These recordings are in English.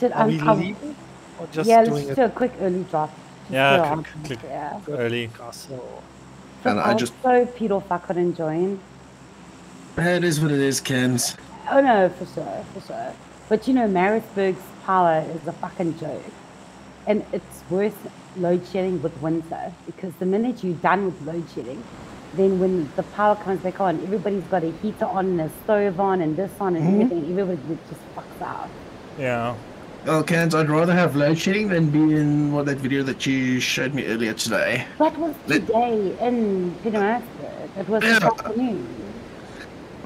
Should, Are um, we leaving? Or just yeah, let's doing just it do a quick early drop. Yeah, do click- it. click. Yeah. Early. castle? And I I just, so peed off I couldn't join. it is what it is, Kens. Oh no, for sure, for sure. But you know, Maritzburg's power is a fucking joke. And it's worse load shedding with winter because the minute you're done with load shedding, then when the power comes back on, everybody's got a heater on and a stove on and this on and Mhm. everything. Everybody just fucks out. Yeah. Well, Kens, I'd rather have load shedding than be in what that video that you showed me earlier today. That was Let- today in Pietermaritzburg. It was this Yeah. afternoon.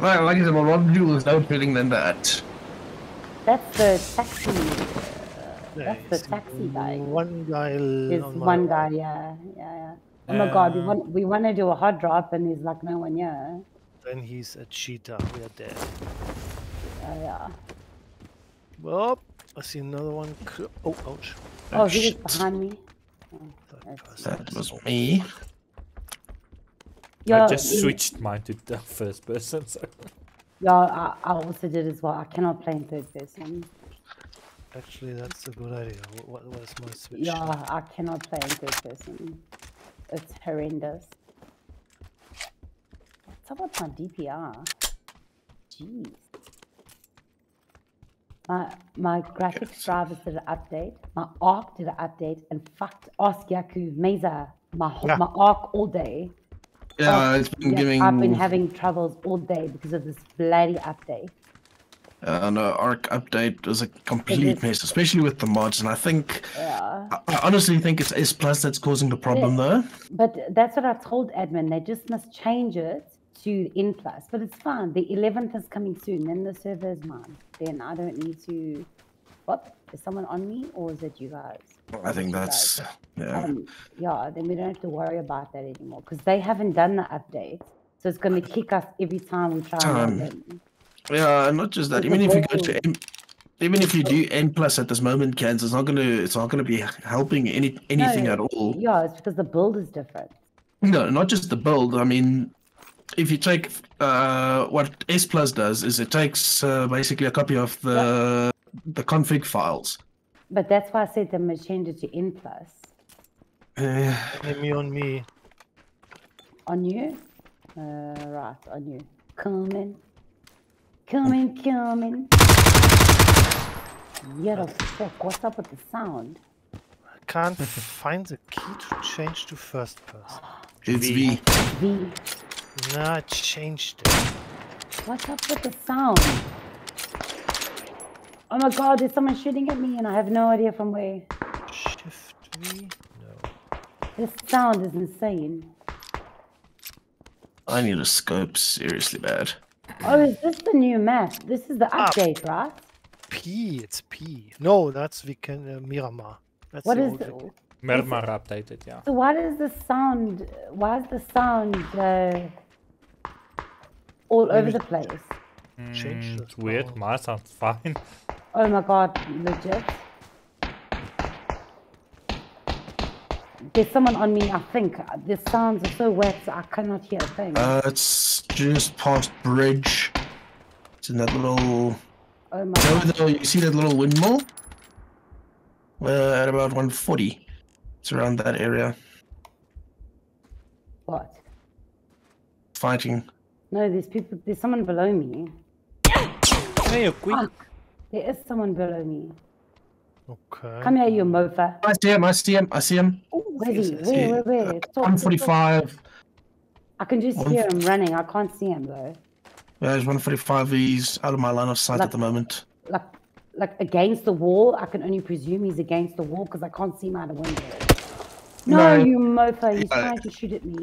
Well, like I said, I'd rather do with load shedding than that. That's the taxi. uh, That's the taxi guy. One guy. There's on one guy, yeah, yeah, yeah. Oh my god, we want we want to do a hot drop, and he's like no one here. Then he's a cheater. We are dead. Uh, yeah. Well, I see another one. cl- Oh, ouch. Oh, he shit. was behind me. Third That was oh, me. Yeah, I just you- switched mine to the first person. So. Yeah, I, I also did as well. I cannot play in third person. Actually, that's a good idea. What, what was my switch? Yeah, I cannot play in third person. It's horrendous. What's up with my DPR? Jeez. My my graphics drivers did an update. My ARC did an update and fucked Ask Yaku Mesa. My Yeah. my ARC all day. Yeah, it's been yes, giving. I've been having troubles all day because of this bloody update. Uh, no, Arc update was a complete mess, especially with the mods. And I think, Yeah. I, I honestly think it's S Plus that's causing the problem, though. But that's what I told admin. They just must change it to N plus. But it's fine. The 11th is coming soon. Then the server is mine. Then I don't need to. What? Is someone on me or is it you guys? I think that's guys. yeah. Um, yeah, then we don't have to worry about that anymore because they haven't done the update. So it's going to kick us every time we try and log Time. in. Yeah, and not just that. It's Even if you go to M, even if you do N plus at this moment, Cans, it's not gonna it's not gonna be helping any anything No, at all. Yeah, it's because the build is different. No, not just the build. I mean, if you take uh, what S Plus does, is it takes uh, basically a copy of the the config files. But that's why I said they must change it to N plus. Uh, Enemy on me. On you? Uh, right, on you. Coming. Coming, coming. Yeah, the fuck, what's up with the sound? I can't find the key to change to first person. it's V. V. V. No, I changed it. What's up with the sound? Oh my god, there's someone shooting at me and I have no idea from where. Shift V? No. This sound is insane. I need a scope seriously bad. Oh, is this the new map? This is the Ah. update, right? P, it's P. No, that's we can uh, Miramar. That's What the is old the, Vic- Miramar updated, yeah. so why does the sound, why is the sound uh, all over the place? Change Mm, it's weird. sound. Mine sounds fine. Oh my god, legit. There's someone on me, I think. The sounds are so wet, I cannot hear a thing. Uh, it's just past bridge. It's in that little. oh my You, know, god. the, you see that little windmill? Uh, at about 140. It's around that area. What? Fighting. No, there's people, there's someone below me. Hey, quick. Fuck. There is someone below me. Okay. Come here, you mofa. I see him, I see him, I see him. Where is he? yes, Where, where, where? Talk, talk, talk. 145. I can just One hear him running. I can't see him though. Yeah, he's 145. He's out of my line of sight Like- at the moment. Like, like against the wall. I can only presume he's against the wall because I can't see him out of the window. No, No. you mofa. He's Uh, trying to shoot at me.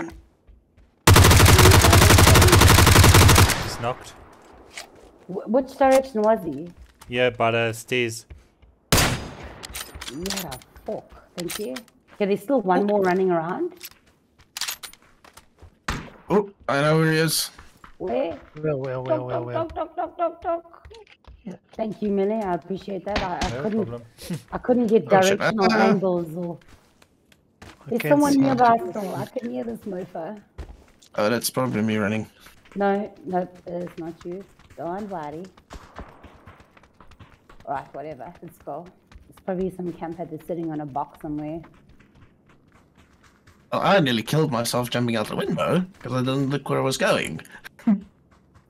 He's knocked. Wh- which direction was he? Yeah, but uh, stairs. Yeah, fuck. Thank you. Okay, there's still one more running around. Oh, I know where he is. Where? Well, well, well, Doc, well, doc, well. doc, doc, doc, doc, doc. Thank you, Millie. I appreciate that. I, I No couldn't. problem. I couldn't get Oh, shit. directional Ah. angles or. I There's someone nearby still. I can hear this mofo. Oh, that's probably me running. No, no, it's not you. Don't worry. Right, whatever. Let's go. It's probably some camper that's sitting on a box somewhere. Well, I nearly killed myself jumping out the window because I didn't look where I was going.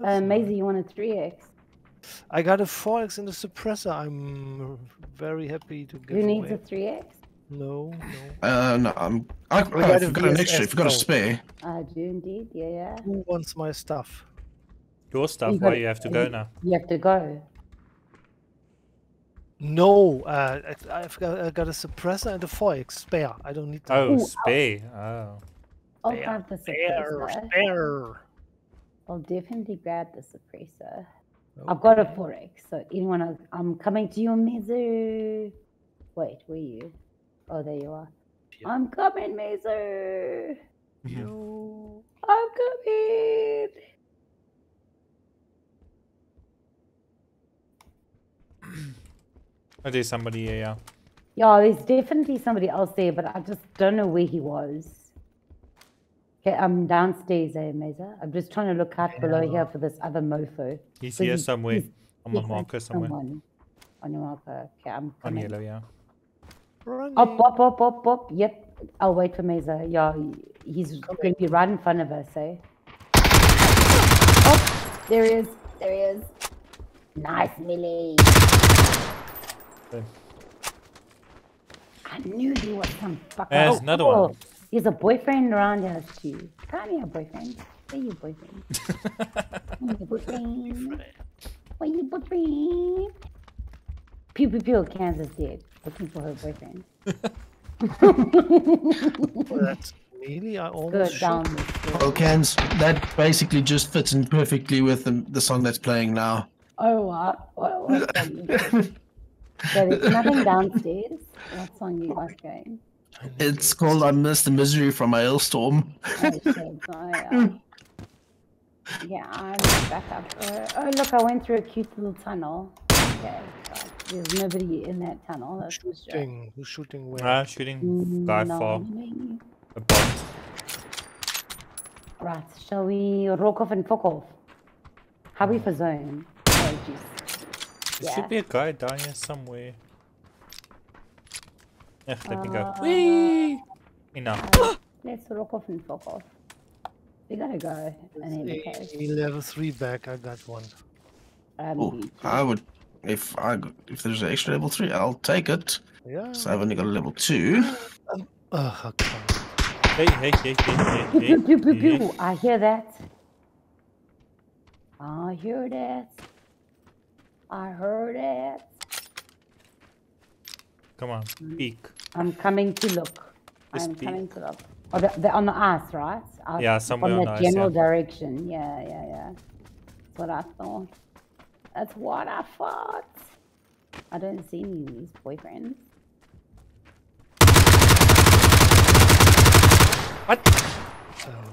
Uh, Maisie, you want a 3x? I got a 4x and a suppressor. I'm very happy to give Who needs away. a 3x? No, no. Uh, no, I'm. I, We oh, got forgot an extra. VSS I forgot a spare. I do indeed, yeah, yeah. Who wants my stuff? Your stuff, You why you have to go now? You have to go. No, uh, I, I've got, I got a suppressor and a 4x spare. I don't need that. Oh, Ooh, spare. Oh. I'll Spare, grab the Spare, suppressor. spare. I'll definitely grab the suppressor. Oh, I've got a 4x, so anyone else, I'm coming to you, Mezu. Wait, where are you? Oh, there you are. Yeah. I'm coming, Mezu. You. I'm coming. Oh, there's somebody here, yeah. Yeah, there's definitely somebody else there, but I just don't know where he was. Okay, I'm downstairs, eh, Meza. I'm just trying to look out below here for this other mofo. He's So here he- somewhere. he's- On my Yes, marker somewhere. On your marker. Okay, I'm On yellow, yeah. Running. Up, up, up, up, up. Yep. I'll wait for Meza. Yeah, he- he's going to be right in front of us, eh? Oh, there he is. There he is. Nice, Millie. Okay. I knew he was some fucker. There's another one. Oh, He's a boyfriend around here too. Come here, boyfriend. Where you, boyfriend? Where you, boyfriend? Where you, boyfriend? Pew, pew, pew. Kansas dead. Looking for her boyfriend. Oh, that's really, I almost Good, shot. down. this way. Well, Cans, that basically just fits in perfectly with the, the song that's playing now. Oh, what? What? What song you? So there's nothing downstairs. What song you guys going? It's called I Miss the Misery from my Hailstorm. Oh, shit. Yeah. Yeah, I'm back up. Uh, oh, look, I went through a cute little tunnel. Okay, right. There's nobody in that tunnel. That's for sure. Shooting. Who's shooting where? Ah, shooting guy No, for a bot. Right, shall we rock off and fuck off? How we for zone? Oh, jeez. There Yeah. should be a guy down here somewhere. Yeah, let me go. Uh, Whee! Enough. Uh, let's rock off and fuck off. We gotta go. In any. A level 3 back, I got one. Um, Oh, I would, if I if there's an extra level three, I'll take it. Yeah. So I've only got a level two. Oh, oh, Ugh, okay. Hey, hey, hey, hey, hey, Pew, hey, pew, pew, pew, hey. pew. I hear that. I hear that. I heard it. Come on, peek. I'm coming to look. Just I'm be- coming to look. Oh, they're, they're on the ice, right? Out Yeah, somewhere from on the the ice, general yeah. direction. Yeah, yeah, yeah. That's what I thought. That's what I thought. I don't see any of these boyfriends. Uh,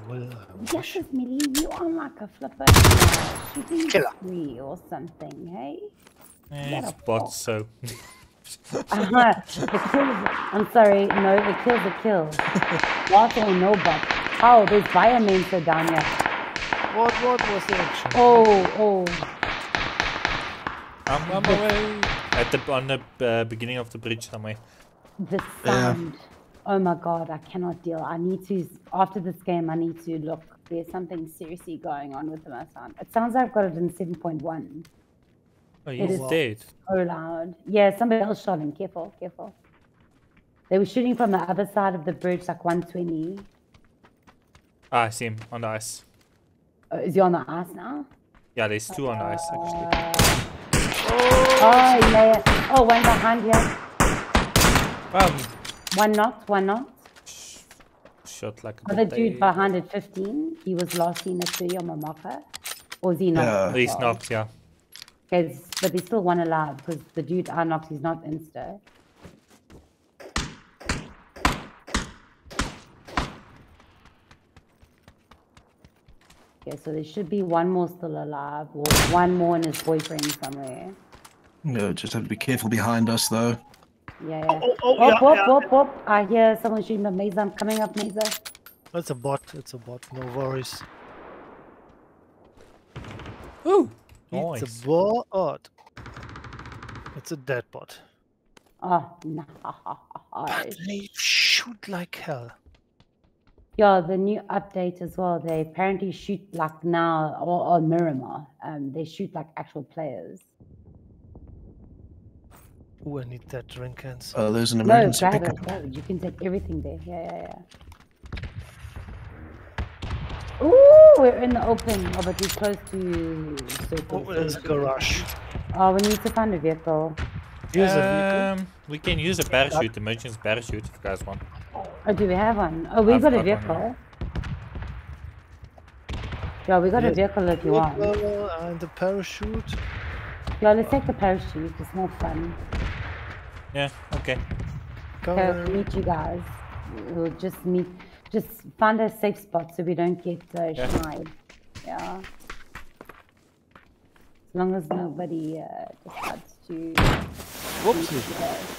well, uh, Yes, it's Millie, you are like a flipper shooting Killer. spree or something, hey? Eh, Get it's a bot, so. Uh-huh. The kill is, I'm sorry, no, the kill's a kill. What or no but. Oh, there's Biomancer down here. what, what was the action? Oh, oh. I'm on my way. At the on the uh, beginning of the bridge somewhere. The sound. Oh my god, I cannot deal. I need to, after this game, I need to look. There's something seriously going on with my sound. It sounds like I've got it in 7.1. Oh, It he's is- dead. So loud. Yeah, somebody else shot him. Careful, careful. They were shooting from the other side of the bridge, like 120. Ah, I see him on the ice. Oh, is he on the ice now? Yeah, there's two on the ice actually. Uh, oh, yeah, yeah. Oh, one behind here. Um, One knocked, one knocked. shot like a Other good dude day. behind at 15. He was last seen at 30 on my marker. Or is he not? Yeah. He's knocked, yeah. Okay, but there's still one alive because the dude I knocked, he's not insta. Okay, so there should be one more still alive, or one more and his boyfriend somewhere. No, just have to be careful behind us though. Yeah, yeah. oh, oh, oh whoop, yeah, whoop, yeah. whoop, whoop. I hear someone shooting the Mesa. I'm coming up, Mesa. It's a bot, it's a bot, no worries. Ooh, Nice. It's a bot. It's a dead bot. Oh, no. But they shoot like hell. Yeah, the new update as well. They apparently shoot like now, or on Miramar. Um, they shoot like actual players. Ooh, I need that drink and so. Oh, there's an No, emergency grab it, pickup. grab it. You can take everything there. Yeah, yeah, yeah. Ooh, we're in the open. Oh, but we're close to circle. Oh, there's a garage. Oh, we need to find a vehicle. Here's a vehicle. Um, we can use a parachute, emergency parachute, if you guys want. Oh, do we have one? Oh, we I've got a got one, yeah. vehicle. Yeah, we got a vehicle if you want. And the parachute. Yeah, let's take the parachute. It's more fun. Yeah, okay. Okay, Cover. I'll meet you guys. We'll just meet. Just find a safe spot so we don't get uh, Yeah. sniped. Yeah. As long as nobody uh, decides to. Whoops. shoot you guys.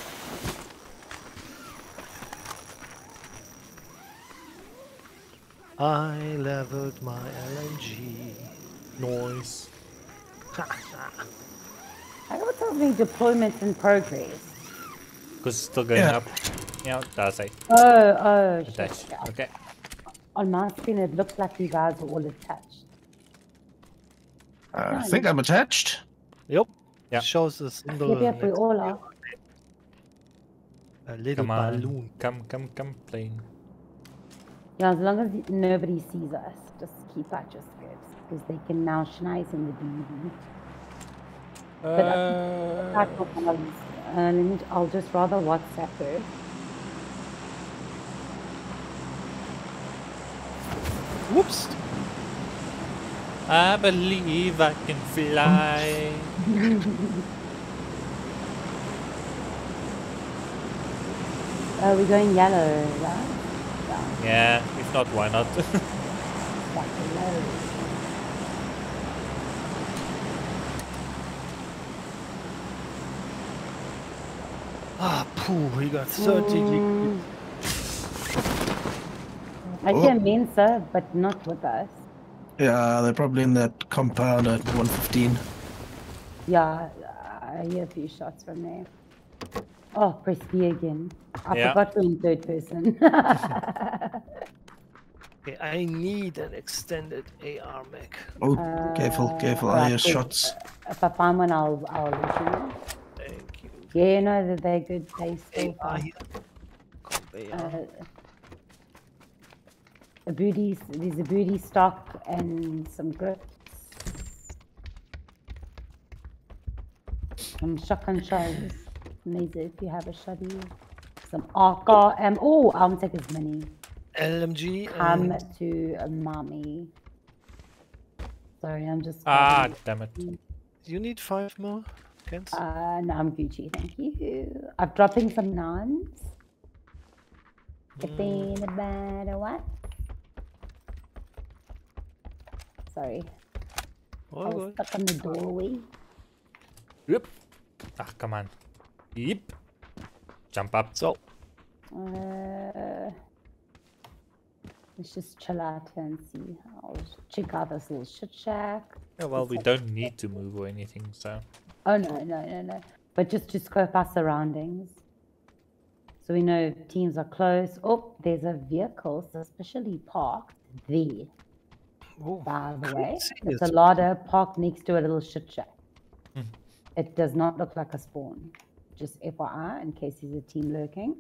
I leveled my LMG. Noise. I got tells me deployments in progress. Because it's still going Yeah. up. Yeah, that's it. Oh, oh, shit. Yeah. Okay. On my screen, it looked like you guys were all attached. I think I'm attached. Yep. Yeah. Shows the symbol. Yep, on we it. all are. A little Come on. balloon. Come, come, come, plane. Yeah, as long as nobody sees us, just keep at your scripts because they can now schneise in the DV. But I Uh, Back up on the- Uh, let me, I'll just rather WhatsApp her. Whoops. I believe I can fly. Uh, we're going yellow, right? Yeah, Yeah, if not, why not? Ah, poo. We got 30 gig. Mm. I Oh. hear Mensa, but not with us. Yeah, they're probably in that compound at 115. Yeah, I hear a few shots from there. Oh, press B again. I Yeah. forgot we're in third person. Okay, I need an extended AR mech. Oh, careful, careful. I hear shots. if I find one, I'll, I'll let you know. Thank you. Yeah, you know that they're good. They still AR fast. here. Comp AR. uh, a booty, there's a booty stock and some grips. Some shotgun shells. Amazing if you have a shoddy. Some AK. Um, oh, I'll take as many. LMG Come and to mommy. Sorry, I'm just. ah, damn it. you need five more. Kens? Uh, no, I'm Gucci, thank you. I'm dropping some nuns. It's been about a what? Sorry, I was good. stuck in the doorway. Yep. Ah, come on. Yep. Jump up. So, Uh, let's just chill out and see. I'll check out this little shit shack. Yeah, well, we don't need to move or anything, so. Oh no, no, no, no. But just to scope our surroundings. So we know teams are close. Oh, there's a vehicle suspiciously parked there, oh, by the way. see It's a larder parked next to a little shit shack. Hmm. It does not look like a spawn. Just FYI, in case there's a team lurking.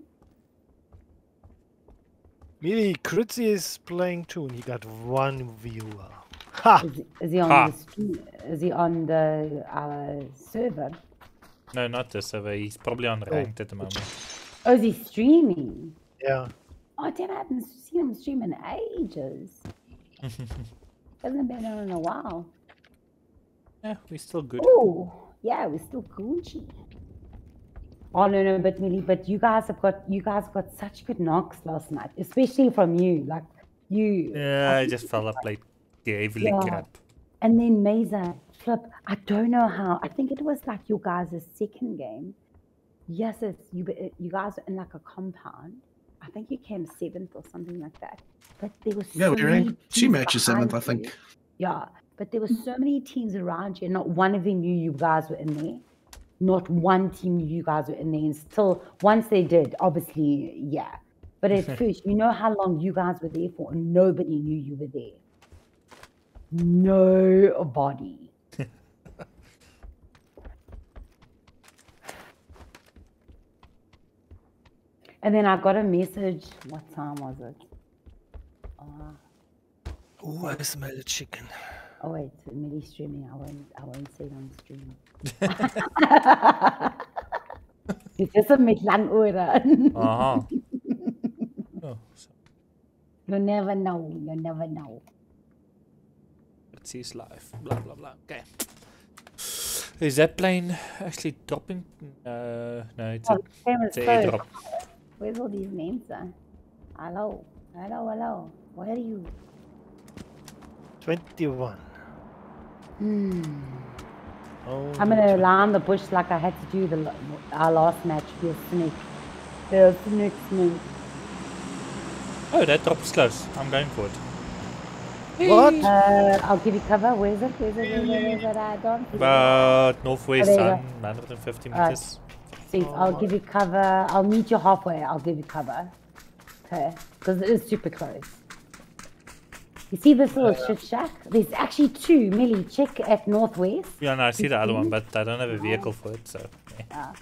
Mini Kritzi is playing too, and he got one viewer. Ha! Is, is he on Ha. the stream? Is he on the our server? No, not the server. He's probably on ranked at the moment. Oh, is he streaming? Yeah. Oh damn! I haven't seen him stream in ages. Hasn't been on in a while. yeah, we're still good. Oh, yeah, we're still Gucci. Oh no, no, but Millie, but you guys have got you guys got such good knocks last night, especially from you. Like you Yeah, I just fell up like heavily Yeah. crap. and then Mesa flip. I don't know how. I think it was like your guys' second game. Yes, it's you. You guys were in like a compound. I think you came seventh or something like that. But there was Yeah, so we many she teams matches seventh, I behind you. think. Yeah, but there were mm. so many teams around you, and not one of them knew you guys were in there. not one team knew you guys were in there And still, once they did, obviously, yeah. But at first, you know how long you guys were there for, and nobody knew you were there. Nobody. And then I got a message. What time was it? Uh, Oh, I smell the chicken. oh wait, Millie streaming. I won't. I won't say it on stream. Dit is een met lang ore. Aha. Oh, so You never know. You never know. let's see his life. Blah blah blah. Okay. Is that plane actually dropping? Uh, no, it's Oh, a, the it's a closed. airdrop. Where's all these names at? Hello. Hello, hello. Where are you? 21. Hmm. Oh, I'm gonna lie on the bush like I had to do the our last match. Be a snake. Be a snake, snake. Oh, that drop is close. I'm going for it. What? Uh, I'll give you cover. Where is it? Where is it? Where is it? Where is it? I don't. see it. About northwest, Oh, there you sun, 150 Alright. I'll give you cover. I'll meet you halfway. I'll give you cover. Okay. Because it is super close. You see this little uh, shit shack? There's actually two. Millie, check at northwest. Yeah, no, I see the other one, but I don't have a vehicle for it, so. yeah. Ah.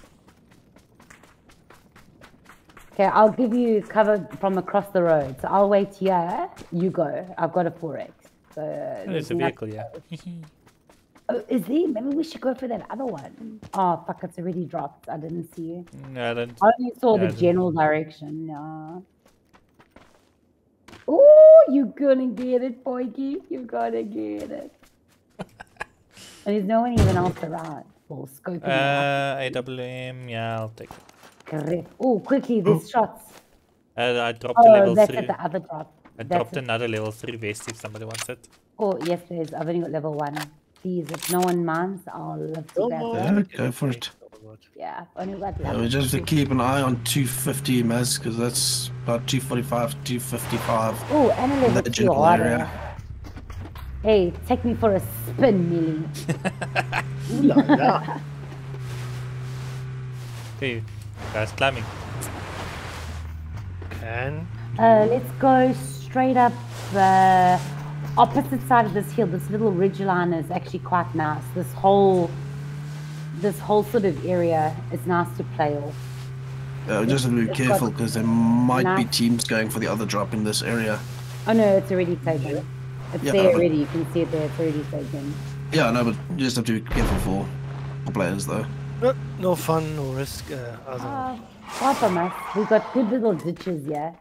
Okay, I'll give you cover from across the road. So I'll wait here. You go. I've got a 4x. So There's a vehicle, yeah. Oh, is he? Maybe we should go for that other one. Oh, fuck, it's already dropped. I didn't see you. No, I didn't. I only saw no, the general direction. No. Oh, you're gonna get it, Boyki. You're gonna get it. and there's no one even else around. Well, scoping. Uh, AWM, yeah, I'll take it. Oh, quickly, there's Ooh. shots. Uh, I dropped oh, a level that's 3. At the other drop. I that's dropped it. another level 3 vest if somebody wants it. Oh, yes, there is. I've only got level 1 these. If no one minds, I'll live Yeah, go for it. Yeah, only yeah, We just have to keep an eye on 250 mes because that's about 245, 255. Oh, Emily, area. Hey, take me for a spin, Millie. Ooh la la. hey, guys climbing. Can. Uh, let's go straight up. Uh, opposite side of this hill. This little ridge line is actually quite nice. This whole, this whole sort of area is nice to play off. Uh, just have to be careful, because there might be teams going for the other drop in this area. Oh no, it's already taken. It's Yeah, there but- already. You can see it there. It's already taken. Yeah, no, but you just have to be careful for, for players, though. No, no fun, no risk. Uh, other. Uh, far from us. We've got good little ditches, yeah.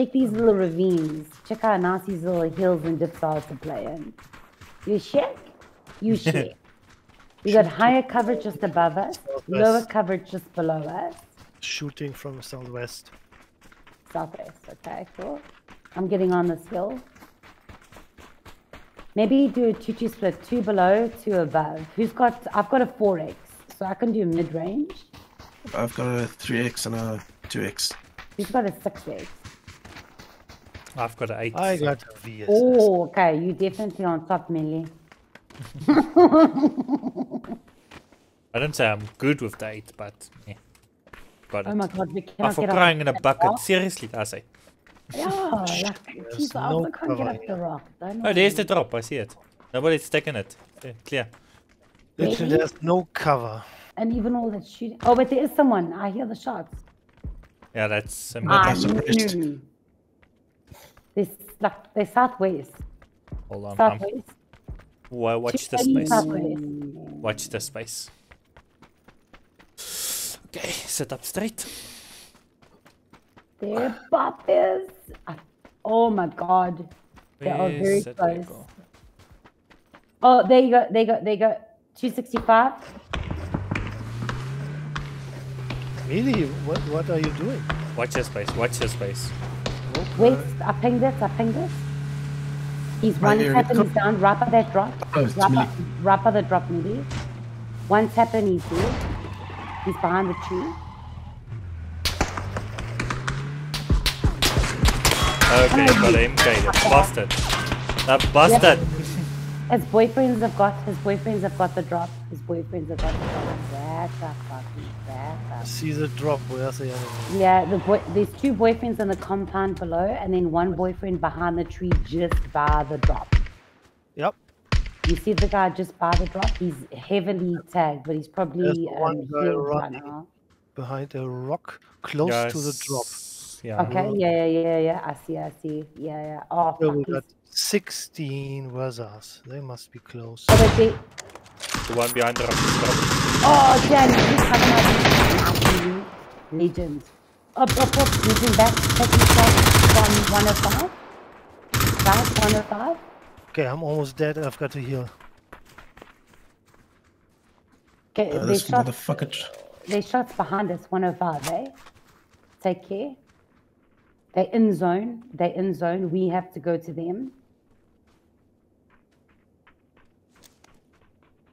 Check these little ravines. Check out nice these little hills and dips are to play in. You check? You check. We got higher coverage just above us, lower Southwest. coverage just below us. Shooting from southwest. Southwest, okay, cool. I'm getting on this hill. Maybe do a 2 2 split, two below, two above. Who's got, I've got a 4x, so I can do mid range. I've got a 3x and a 2x. Who's got a 6x? I've got an 8. I got a VSS. Oh, okay, you definitely on top, Millie. I don't say I'm good with the 8, but yeah. Got it. Oh my god, we cannot for get crying up in a bucket. rock. Seriously, I say. Yeah, like, jeez, I no can't get cover up the rock. Don't Oh, there's the drop. I see it. Nobody's taking it. Yeah, clear. Literally, there's no cover. And even all that shooting. Oh, but there is someone. I hear the shots. Yeah, that's um, I that's a priest. knew. This like they're southwest. Hold on. I'm, Southwest. wa- watch the space. Southwest. Watch the space. Okay, sit up straight. They're puppies. Oh my god. They are very close. vehicle? Oh, there you go. There you go. There you go. 265. Really? What, what are you doing? Watch your space. Watch your space. West. I pinged it. I pinged it. He's Right one here, tap and he's down. Right by that drop. Oh, it's Right me. by, right by the drop, maybe. One tap and he's there. He's behind the tree. Okay, got him. Okay, that's busted. That busted. His boyfriends have got his boyfriends have got the drop. His boyfriends have got the drop. Up, fucking back up. See the drop. Where's the enemy? Yeah, the boy, there's two boyfriends in the compound below, and then one boyfriend behind the tree just by the drop. Yep. You see the guy just by the drop? He's heavily tagged, but he's probably the one um, guy running. now. Behind a rock, close to the drop. Yeah. Okay, yeah, yeah, yeah, yeah. I see, I see. Yeah, yeah. Oh, So fuck, we he's- got 16 Wazas. They must be close. oh, wait, they- The one behind the rock. rock. oh, damn, he's coming up. Legend. Up, up, up. Moving back. Taking shots from 105. Guys, 105. Okay, I'm almost dead. I've got to heal. Okay, Uh, they this shot motherfucker. There's shots behind us, 105, eh? Take care. They're in zone. They're in zone. We have to go to them.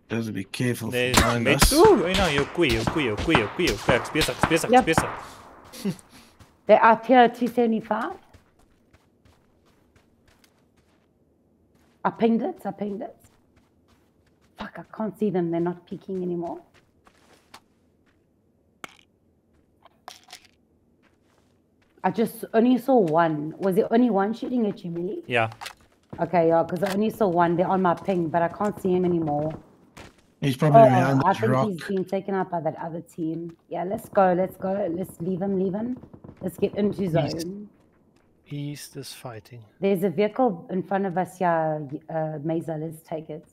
Just be careful Nee, behind met... us. Oeh, hey nou, jou koeie, jou koeie, jou koeie, jou koeie. Kijk, is bezig, is bezig, is Yep. bezig. They're up here, 275. I pinged it. I pinged it. Fuck, I can't see them. They're not peeking anymore. I just only saw one. Was it only one shooting at you, Millie? Ja. Okay, yeah, because I only saw one. They're on my ping, but I can't see him anymore. He's probably Oh, behind I think rock. he's been taken out by that other team. Yeah, let's go. Let's go. Let's leave him. Leave him. Let's get into zone. East is fighting. There's a vehicle in front of us. Yeah, y- uh, Mesa. Let's take it.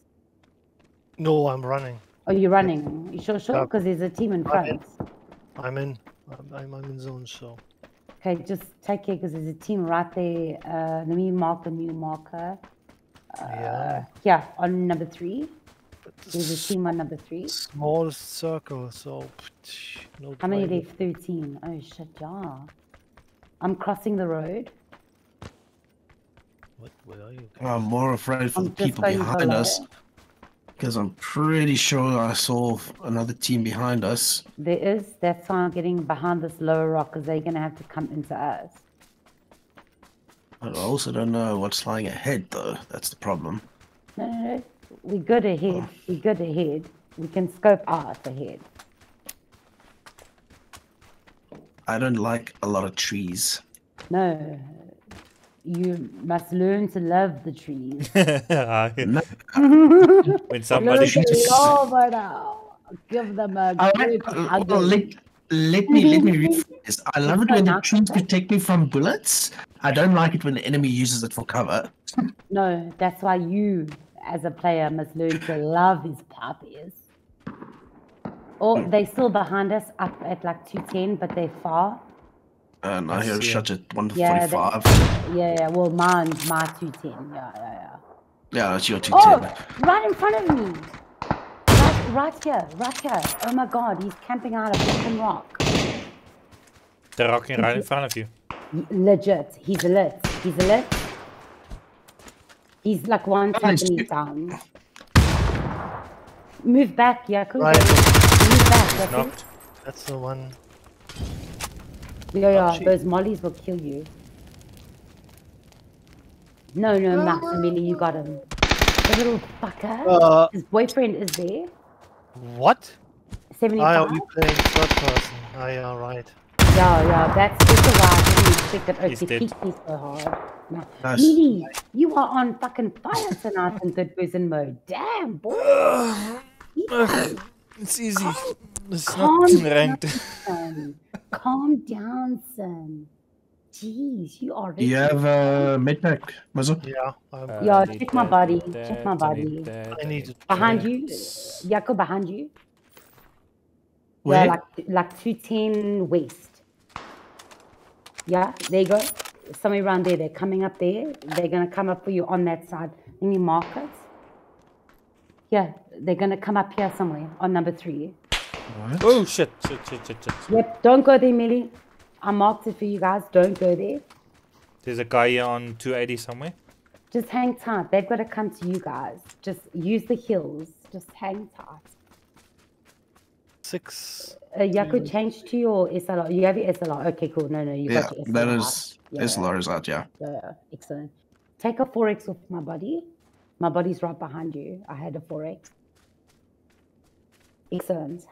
No, I'm running. Oh, you're running. You sure? Sure? Because there's a team in I'm in. front. I'm in. I'm, I'm, I'm in zone, so. Okay, just take care because there's a team right there. Uh, let me mark a new marker. yeah. Yeah, on number three. But There's a s- team on number three. small circle, so. ptsh, No How many driving. left? 13. Oh, shit, yeah. I'm crossing the road. What? Where are you? I'm more afraid for I'm the people behind below. us. Because I'm pretty sure I saw another team behind us. There is. That's why I'm getting behind this lower rock because they're going to have to come into us. But I also don't know what's lying ahead, though. That's the problem. No, no, no. We good ahead. We good ahead. We can scope out ahead. I don't like a lot of trees. No. You must learn to love the trees. No, when somebody Learn shoots. to now. Give them a good like, uh, hug. well, let, let me let me rephrase. I love it when the trees protect me from bullets. I don't like it when the enemy uses it for cover. No, that's why you, as a player, must learn to love his puppies. Oh, they still behind us up at like 210, but they're far. And I I hear a see. shot at Yeah, they- 145. Yeah, yeah. Well, mine's my 210. Yeah, yeah, yeah. Yeah, that's your 210. Oh, right in front of me. Right, right here, right here. Oh my god, he's camping out a fucking rock. The rock in right in front of you. Legit, he's lit. He's lit. He's like one Oh, tapping he's- me down. Move back, Yaku. Right. Move back, Yaku. Knocked. That's the one. Yeah, yeah, shit. those mollies will kill you. No, no, Maximilian, you got him. The little fucker. Uh, His boyfriend is there. what? I 75. are we playing third person? Ah, yeah, right. Yeah, yeah, that's this is why I didn't expect that He's Oak to dead. me so hard. No. Nice. Lily, you are on fucking fire tonight in good person mode. Damn, boy. It's easy. It's Calm not down, ranked. son. Calm down, son. Jeez, you are. Do you have a medpack, Muzzle? Yeah, I'm, Uh, Yeah, need check my body, need check my I need body. that, I need need to behind that. you, Yako, behind you. Where? Yeah, like like two ten west. Yeah, there you go. Somewhere around there. They're coming up there. They're gonna come up for you on that side. Let me mark it. Yeah, they're gonna come up here somewhere on number three. Oh shit, shit, shit, shit, shit. Yep, don't go there, Millie. I marked it for you guys. Don't go there. There's a guy here on 280 somewhere. Just hang tight. They've got to come to you guys. Just use the hills. Just hang tight. Six. Uh, Yaku, change to your SLR. You have your SLR. Okay, cool. No, no, you Yeah, got your SLR. that is Yeah. SLR is out, yeah. Yeah, excellent. Take a 4x off my body. My body's right behind you. I had a 4x. Excellent.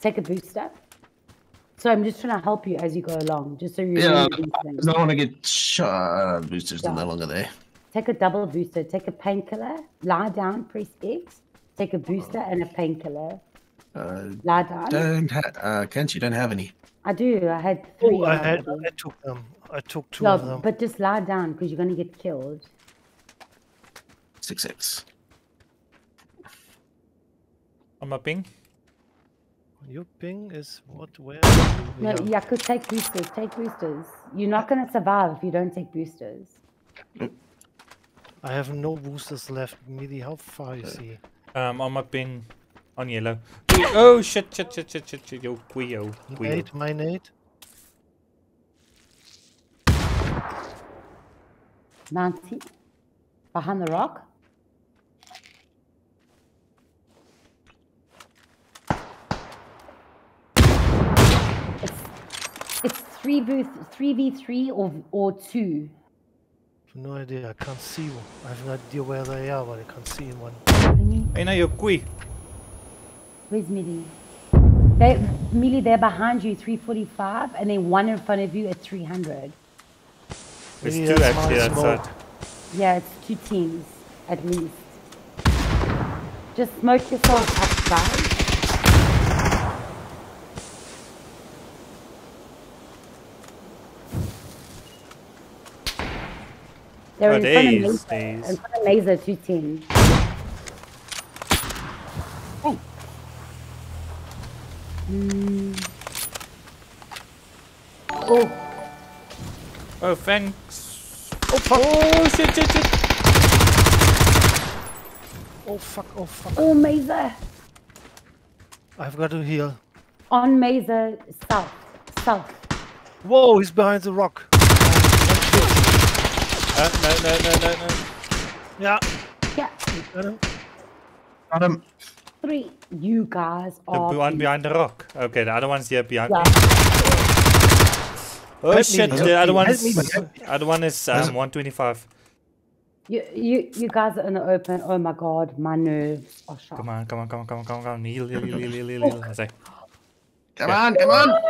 Take a booster. So I'm just trying to help you as you go along, just so you Yeah, remember these things. I don't want to get shot. Boosters are Yeah. no longer there. Take a double booster. Take a painkiller. Lie down. Press X. Take a booster and a painkiller. Uh, Lie down. don't ha- uh, Kent, you don't have any. I do. I had three. Oh, I had. already. I took them. I took two Yeah, of them. but just lie down because you're gonna get killed. Six six. On my ping. Your ping is what? Where? No, Yeah. Yaku, take boosters. Take boosters. You're not gonna survive if you don't take boosters. I have no boosters left. Midi, how far you see? Um, on my ping. On yellow. Oh shit, shit, shit, shit, shit, shit. Yo, quio. Quio. Nade, my nade. Nancy, behind the rock. It's it's three booth three v three or or two. No idea. I can't see one. I have no idea where they are, but I can't see one. Let me- Hey, nou, yo, kui. Where's Millie? They, Millie, they're behind you, 345, and then one in front of you at 300. There's two that's actually my that smoke. Yeah, it's two teams at least. Just smoke yourself up, guys. They're Oh, in front of these, Laser. In front of Laser, two teams. Oh. Mm. Oh, Oh, thanks. Oh, fuck. Oh, shit, shit, shit. Oh fuck! Oh fuck! oh, Mazer. I've got to heal. On Mazer, south. South. Whoa! He's behind the rock. Uh, no, no, no, no, no. Yeah. Yeah, Got him. Got him. three. You guys are. b- one behind the rock. Okay, the other one's here behind Yeah. me. Oh Help shit, help the other help one's other one is um 125. You, you, you guys are in the open. Oh my god, my nerves are shot. Come on, come on, come on, come on, come on, come on. Heal, heal, heal, heal, heal, heal, heal. I say. Come on, come on.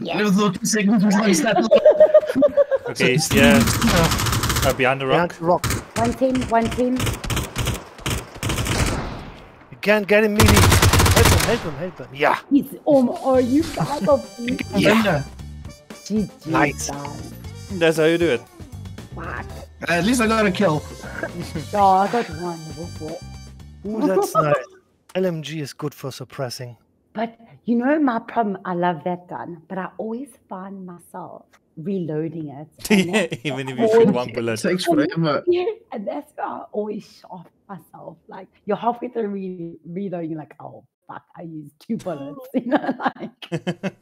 Never thought two seconds was like that. Okay, he's here. Uh, behind the Behind rock. the rock. One team, one team. You can't get him, Midi. Help him! Help him! Help him! Yeah. He's oh, oh you guys are Yeah. GG. Nice. guys. That's how you do it. Fuck. Uh, at least I got a kill. Oh, I got one. Woof, woof. Ooh, that's nice. LMG is good for suppressing. But you know my problem. I love that gun, but I always find myself reloading it. and that's Even if you shoot one It bullet. takes forever. Yeah, and that's why I always shot myself. Like you're halfway through re- reloading, you're like, oh fuck, I used two bullets. You know, like